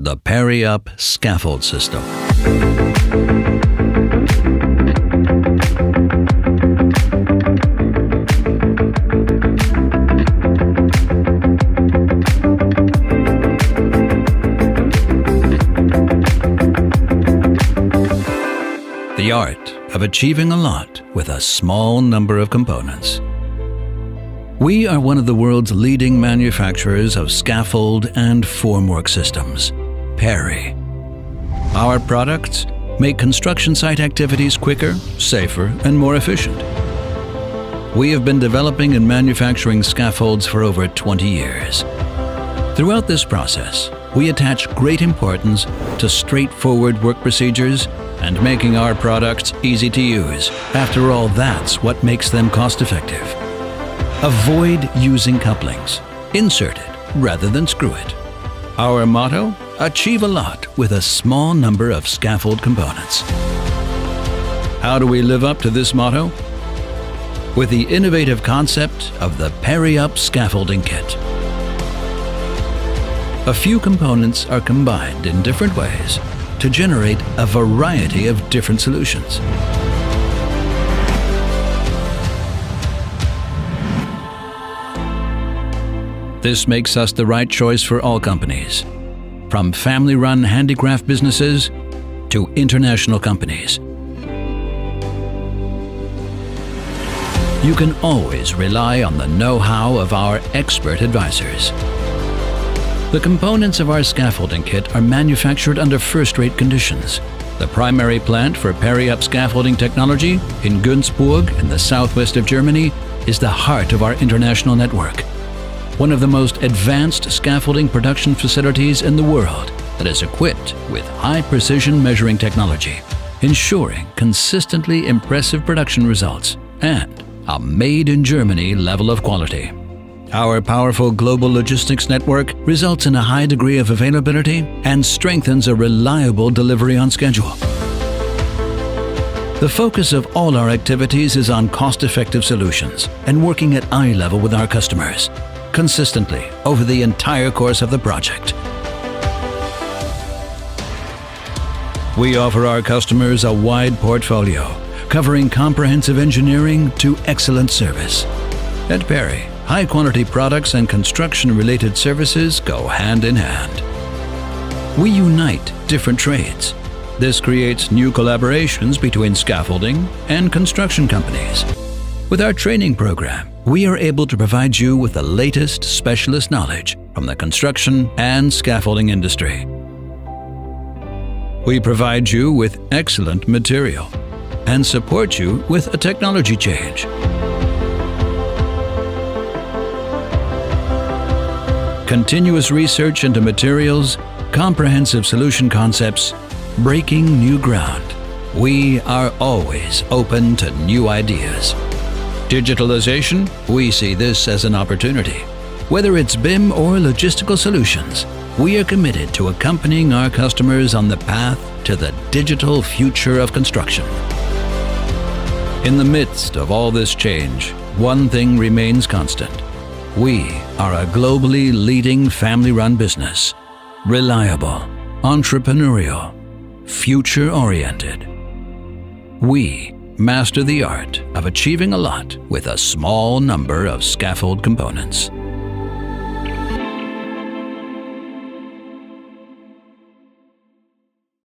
the PERI UP Scaffold System. The art of achieving a lot with a small number of components. We are one of the world's leading manufacturers of scaffold and formwork systems, PERI. Our products make construction site activities quicker, safer, and more efficient. We have been developing and manufacturing scaffolds for over 20 years. Throughout this process, we attach great importance to straightforward work procedures and making our products easy to use. After all, that's what makes them cost effective. Avoid using couplings. Insert it rather than screw it. Our motto? Achieve a lot with a small number of scaffold components. How do we live up to this motto? With the innovative concept of the PERI UP Scaffolding Kit. A few components are combined in different ways to generate a variety of different solutions. This makes us the right choice for all companies, from family-run handicraft businesses to international companies. You can always rely on the know-how of our expert advisors. The components of our scaffolding kit are manufactured under first-rate conditions. The primary plant for PERI UP scaffolding technology in Günzburg in the southwest of Germany is the heart of our international network. One of the most advanced scaffolding production facilities in the world that is equipped with high-precision measuring technology, ensuring consistently impressive production results and a made-in-Germany level of quality. Our powerful global logistics network results in a high degree of availability and strengthens a reliable delivery on schedule. The focus of all our activities is on cost-effective solutions and working at eye level with our customers, consistently over the entire course of the project. We offer our customers a wide portfolio, covering comprehensive engineering to excellent service. At PERI, high-quality products and construction-related services go hand in hand. We unite different trades. This creates new collaborations between scaffolding and construction companies. With our training program, we are able to provide you with the latest specialist knowledge from the construction and scaffolding industry. We provide you with excellent material and support you with a technology change. Continuous research into materials, comprehensive solution concepts, breaking new ground. We are always open to new ideas. Digitalization, we see this as an opportunity. Whether it's BIM or logistical solutions, we are committed to accompanying our customers on the path to the digital future of construction. In the midst of all this change, one thing remains constant. We are a globally leading family-run business. Reliable, entrepreneurial, future-oriented. We master the art of achieving a lot with a small number of scaffold components.